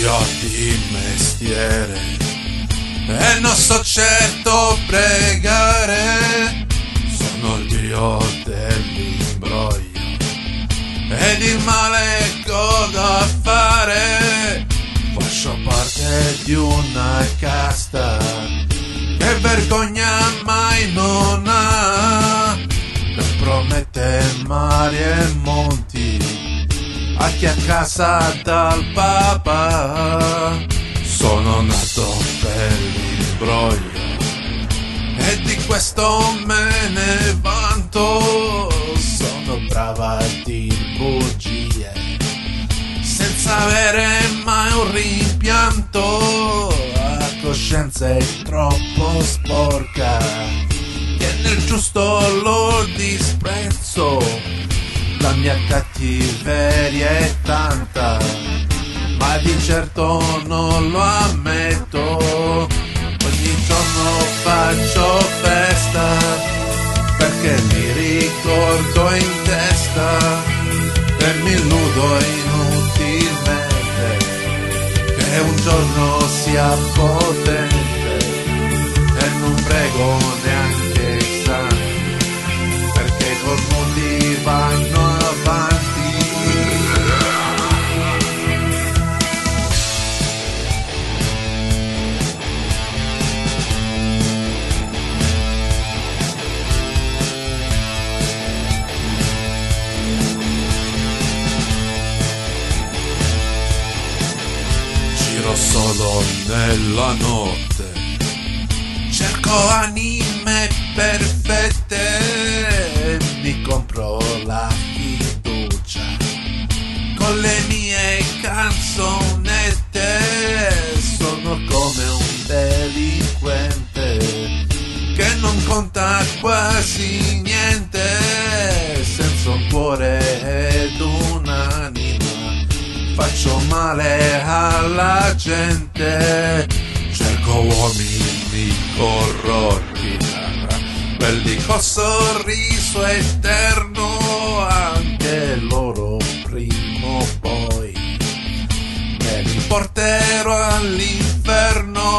Bestia di mestiere e non so certo pregare. Sono il dio dell'imbroglio ed il male cosa fare. Faccio parte di una casta che vergogna mai non ha. Che promette mari e monti a chi a casa dal papà. Sono nato per l'imbroglio e di questo me ne vanto. Sono brava a dir bugie senza avere mai un rimpianto. La coscienza è troppo sporca che nel giusto lo disprezzo. La mia cattiveria è tanta, ma di certo non lo ammetto. Ogni giorno faccio festa perché mi ricordo in testa e mi illudo inutilmente che un giorno sia potente e non prego neanche solo nella notte, cerco anime perfette, mi compro la fiducia. Con le mie canzonette, sono come un delinquente che non conta quasi niente, male alla gente, cerco uomini corrotti, quelli col sorriso eterno, anche loro prima o poi. Me li porterò all'inferno,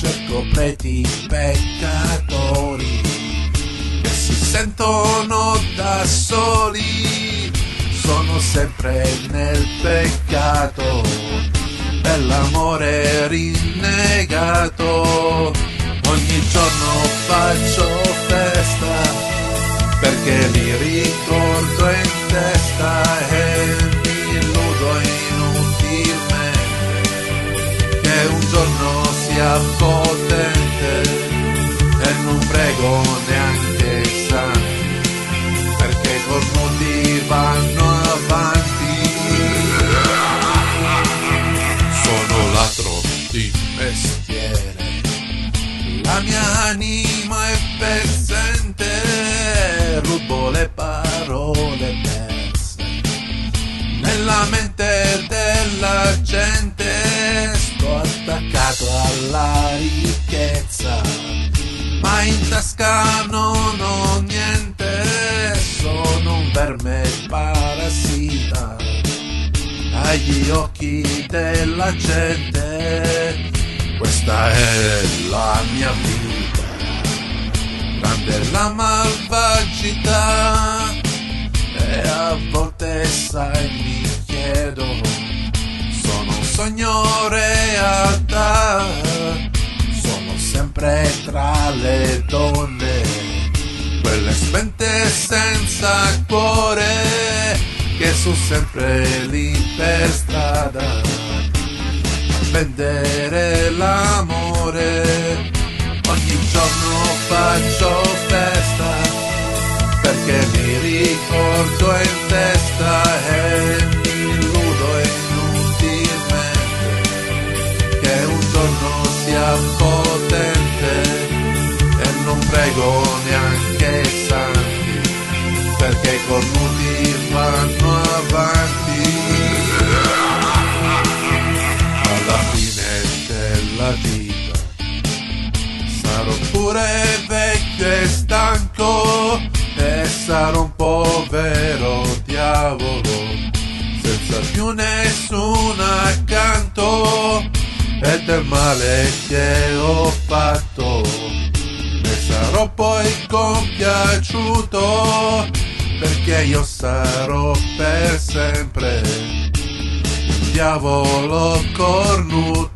cerco preti peccatori che si sentono sempre nel peccato dell'amore rinnegato. Ogni giorno faccio festa perché mi ricordo in testa e mi illudo inutilmente che un giorno sia potente e non prego neanche agli occhi della gente. Questa è la mia vita, grande la malvagità. E a volte sai mi chiedo, sono un sogno realtà, sono sempre tra le donne, quelle spente senza cuore, che sono sempre lì per strada a vendere l'amore. Ogni giorno faccio festa perché mi ricordo in testa e mi illudo inutilmente che un giorno sia potente e non prego neanche i santi perché i cornuti sarò un povero diavolo. Senza più nessuno accanto. E del male che ho fatto. Ne sarò poi compiaciuto perché io sarò per sempre un diavolo cornuto